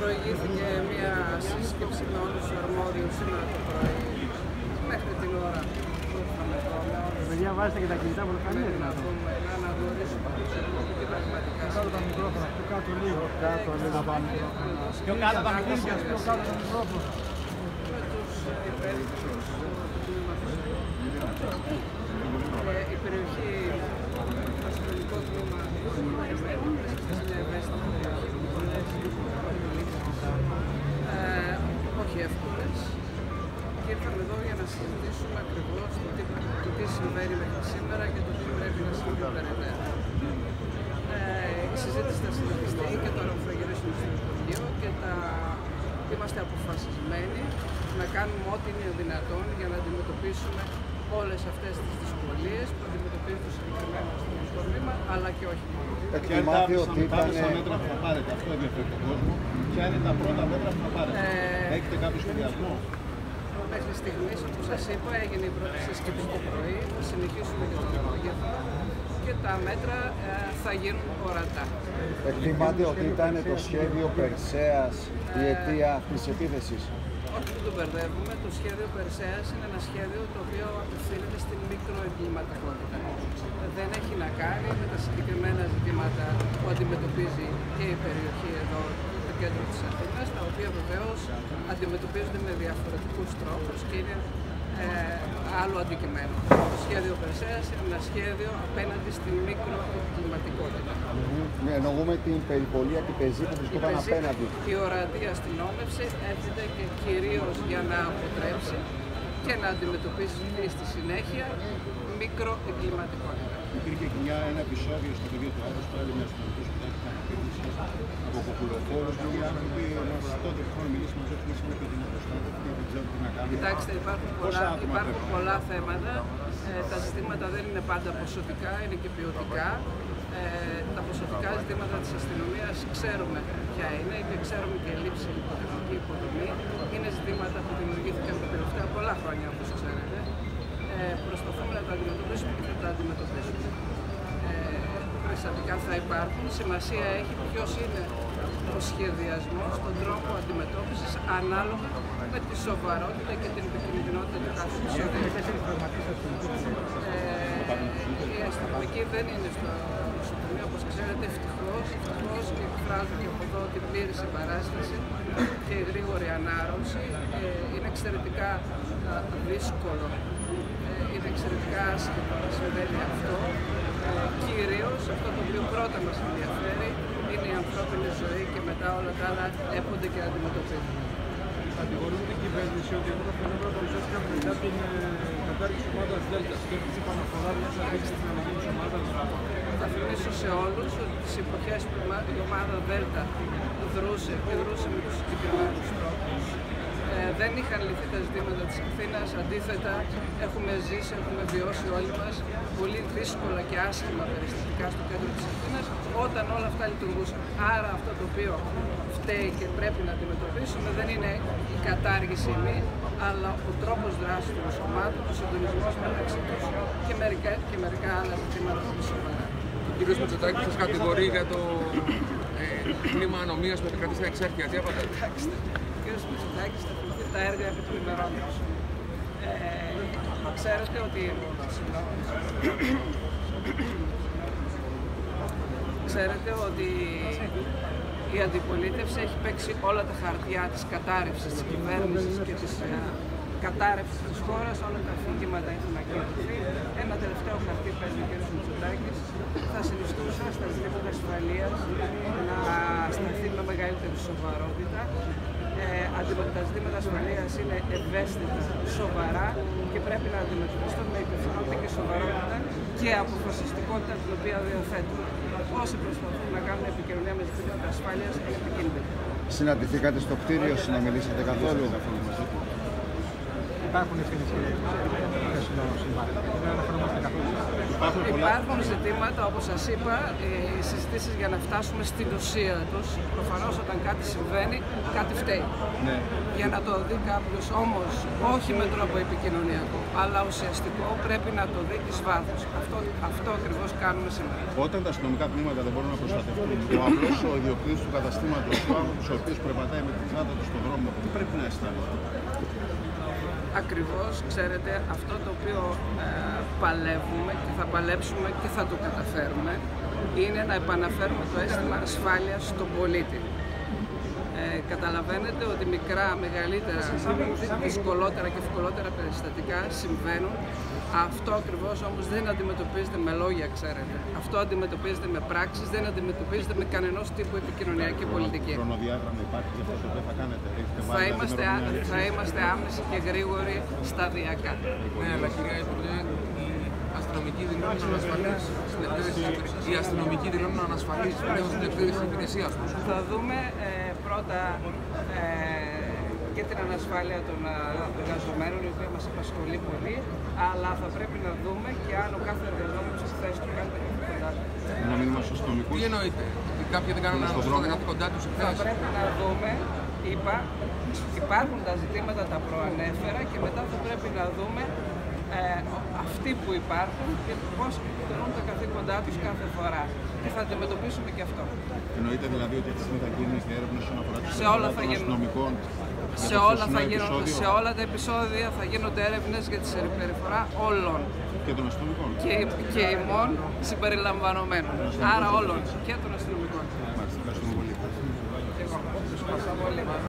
Προηγήθηκε μια σύσκεψη με όλους τους αρμόδιους σήμερα το πρωί μέχρι την ώρα που ήρθαμε εδώ με όλους Παιδιά, βάζετε και τα κινητά που είναι να δούμε, να αναγνωρίσουμε τι πραγματικά Κάτω τα μικρόφωνα, πιο κάτω λίγο. Κάτω λίγο πάμε. Πιο κάτω τα μικρόφωνα. Πιο κάτω τα μικρόφωνα. με τους υπεύθυνους του τμήματος. Η περιοχή, το συνολικό τμήμα, βρίσκεται σε μια ευαίσθητη περιοχή με πολλές ε, όχι εύκολες. Και ήρθαμε εδώ για να συζητήσουμε ακριβώς το τι, το τι συμβαίνει μέχρι σήμερα και το τι πρέπει να συμβεί περαιτέρω. Ε, η συζήτηση θα συνεχιστεί και τώρα που θα γυρίσουμε στο Υπουργείο και τα... είμαστε αποφασισμένοι να κάνουμε ό,τι είναι δυνατόν για να αντιμετωπίσουμε όλες αυτές τις δυσκολίες που αντιμετωπίζει το συγκεκριμένο αστυνομικό τμήμα, αλλά και όχι μόνο. Ποια είναι τα Εκτιμάται ότι άμεσα ήταν. άμεσα μέτρα που θα πάρετε, αυτό ενδιαφέρει τον κόσμο. Ποια είναι τα πρώτα μέτρα που θα πάρετε; Ε, Έχετε κάποιο σχεδιασμό; Μέχρι στιγμής, όπως σας είπα, έγινε η πρώτη συσκευή το πρωί. Θα συνεχίσουμε και το απόγευμα και τα μέτρα ε, θα γίνουν ορατά. Εκτιμάται ότι ήταν το σχέδιο Περσέας η αιτία αυτής της επίθεσης. Όχι που το μπερδεύουμε, το σχέδιο Περσέας είναι ένα σχέδιο το οποίο απευθύνεται στην μικροεγκληματικότητα. Δεν έχει να κάνει με τα συγκεκριμένα ζητήματα που αντιμετωπίζει και η περιοχή εδώ, το κέντρο της Αθήνας, τα οποία βεβαίως αντιμετωπίζονται με διαφορετικούς τρόπους και είναι ε, άλλο αντικειμένο. Το σχέδιο Περσέας είναι ένα σχέδιο απέναντι στην μικροεγκληματικότητα. Ναι, εννοούμε την περιπολία και πεζή που βρισκόταν Η πεζή- απέναντι. Η ορατή αστυνόμευση έρχεται και κυρίως για να αποτρέψει και να αντιμετωπίσει στη συνέχεια μικροεγκληματικότητα. Υπήρχε και μια, ένα επεισόδιο στο πεδίο του Άδου, πάλι με αστυνομικού που ήταν απειλήσει από κοκκουλοφόρου. Πολλοί άνθρωποι μα τότε που είχαμε μιλήσει μαζί του σήμερα και την προστάτευση και δεν ξέρω τι να κάνουμε. Κοιτάξτε, υπάρχουν Πόσα πολλά, άτομα υπάρχουν πρέπει; πολλά θέματα. Ε, τα ζητήματα δεν είναι πάντα ποσοτικά, είναι και ποιοτικά. Ε, τα ποσοτικά ζητήματα της αστυνομίας ξέρουμε ποια είναι και ξέρουμε και λήψη υποδομική υποδομή. Είναι ζητήματα που δημιουργήθηκαν τα τελευταία πολλά χρόνια, όπως ξέρετε. Ε, προσπαθούμε να τα αντιμετωπίσουμε και θα τα αντιμετωπίσουμε. Ε, περιστατικά θα υπάρχουν. Σημασία έχει ποιος είναι ο σχεδιασμός, τον τρόπο αντιμετώπισης ανάλογα με τη σοβαρότητα και την επικίνδυνοτητα του κάθε επεισοδίου. Ε, η αστυνομική δεν είναι στο νοσοκομείο, όπως ξέρετε, ευτυχώς. Ευτυχώς και εκφράζω και από εδώ την πλήρη συμπαράσταση και η γρήγορη ανάρρωση. Ε, είναι εξαιρετικά α, δύσκολο, ε, είναι εξαιρετικά άσχημο να συμβαίνει αυτό. Ε, Κυρίως αυτό το οποίο πρώτα μας ενδιαφέρει είναι η ανθρώπινη ζωή και μετά όλα τα άλλα έπονται και αντιμετωπίζουν. Κατηγορούν την κυβέρνηση ότι αυτό το φαινόμενο παρουσιάστηκαν μετά την ε, κατάργηση της ομάδας Δέλτα. Σκέφτεται επαναφορά μια αντίξη στην αλλαγή της ομάδας. Θα θυμίσω σε όλους ότι τις εποχές που η ομα- η ομάδα Δέλτα δρούσε και δρούσε με τους συγκεκριμένους τρόπους. Ε, δεν είχαν λυθεί τα ζητήματα της Αθήνας, αντίθετα έχουμε ζήσει, έχουμε βιώσει όλοι μας πολύ δύσκολα και άσχημα περιστατικά στο κέντρο της Αθήνας όταν όλα αυτά λειτουργούσαν. Άρα αυτό το οποίο φταίει και πρέπει να αντιμετωπίσουμε δεν είναι η κατάργηση μη, αλλά ο τρόπος δράσης των σωμάτων, ο συντονισμός μεταξύ τους και μερικά, και μερικά άλλα ζητήματα πολύ σοβαρά. Ο κ. Μητσοτάκη σας κατηγορεί για το ε, κλίμα ανομίας που επικρατεί στα εξάρχεια. Τι απαντάτε; Κοιτάξτε, ο κ. Μητσοτάκης θα θυμηθεί τα έργα επί των ημερών τους. Ε, ξέρετε ότι... Ξέρετε ότι η αντιπολίτευση έχει παίξει όλα τα χαρτιά της κατάρρευσης της κυβέρνησης και της ε, κατάρρευσης της χώρας, όλα τα αφήγηματα έχουν ακυρωθεί. Ένα τελευταίο χαρτί παίζει ο κ. Μητσοτάκης. Θα συνιστούσα στα ζητήματα ασφαλείας να σταθεί με μεγαλύτερη σοβαρότητα. Ε, αντιμετωπίζοντας τα ζητήματα ασφαλείας είναι ευαίσθητα, σοβαρά και πρέπει να αντιμετωπιστούν με υπευθυνότητα και σοβαρότητα και αποφασιστικότητα την οποία διαθέτουμε. Όσοι προσπαθούν να κάνουν επικοινωνία με ζητήματα ασφάλειας είναι επικίνδυνοι. Συναντηθήκατε στο κτίριο, συνομιλήσατε καθόλου; Υπάρχουν ευθύνες και χθεσινό συμβάν. Δεν αναφερόμαστε καθόλου. Υπάρχουν πολλά. Υπάρχουν ζητήματα, όπως σας είπα, οι συζητήσεις για να φτάσουμε στην ουσία τους. Προφανώς όταν κάτι συμβαίνει, κάτι φταίει. Ναι. Για να το δει κάποιος όμως, όχι με τρόπο επικοινωνιακό, αλλά ουσιαστικό, πρέπει να το δει εις βάθος. Αυτό, αυτό ακριβώς κάνουμε σήμερα. Όταν τα αστυνομικά τμήματα δεν μπορούν να προστατευτούν, ο απλός ο ιδιοκτήτης του καταστήματος, ο άνθρωπος ο οποίος περπατάει με τη τσάντα του στον δρόμο, τι πρέπει να αισθάνεται. Ακριβώς, ξέρετε, αυτό το οποίο ε, παλεύουμε και θα παλέψουμε και θα το καταφέρουμε είναι να επαναφέρουμε το αίσθημα ασφάλειας στον πολίτη. Ε, καταλαβαίνετε ότι μικρά, μεγαλύτερα, δυσκολότερα και ευκολότερα περιστατικά συμβαίνουν. Αυτό ακριβώς όμως δεν αντιμετωπίζεται με λόγια, ξέρετε. Αυτό αντιμετωπίζεται με πράξεις, δεν αντιμετωπίζεται με κανενός τύπου επικοινωνιακή πολιτική. Χρονοδιάγραμμα υπάρχει για αυτό το οποίο θα κάνετε. Έχετε Θα βάλει είμαστε, δηλαδή, α- ημερομηνία θα είμαστε άμεση και γρήγοροι σταδιακά. Ναι, αλλά κυρία Υπουργέ, οι αστυνομικοί δηλώνουν ανασφαλείς στην εκτέλεση της- οι αστυνομικοί δηλώνουν ανασφαλείς πλέον στην εκτέλεση της υπηρεσίας τους. Θα δούμε ε, πρώτα ε, και την ανασφάλεια των ε, εργαζομένων, η οποία μας απασχολεί πολύ, αλλά θα πρέπει να δούμε και αν ο κάθε εργαζόμενος στη θέση του κάνει τα καθήκοντά του. Ένα μήνυμα στου αστυνομικούς. Τι εννοείτε, ότι κάποιοι δεν κάνουν Στον σωστά δρόμο. τα καθήκοντά τους Θα εχθές. πρέπει να δούμε, είπα, υπάρχουν τα ζητήματα τα προανέφερα και μετά θα πρέπει να δούμε ε, αυτοί που υπάρχουν και πώς εκτελούν τα καθήκοντά τους κάθε φορά. Και θα αντιμετωπίσουμε και αυτό. Εννοείται δηλαδή ότι αυτή τη στιγμή θα γίνει η έρευνα όσον αφορά τους Σε όλα θα γίνουν. αστυνομικών. για Σε το όλα, χθεσινό θα γίνονται, επεισόδιο σε όλα τα επεισόδια θα γίνονται έρευνες για τη συμπεριφορά όλων Και των αστυνομικών. και, και ημών συμπεριλαμβανομένων. Άρα όλων και των αστυνομικών. Μάλιστα, ευχαριστούμε πολύ. Εγώ. Σας ευχαριστώ πολύ.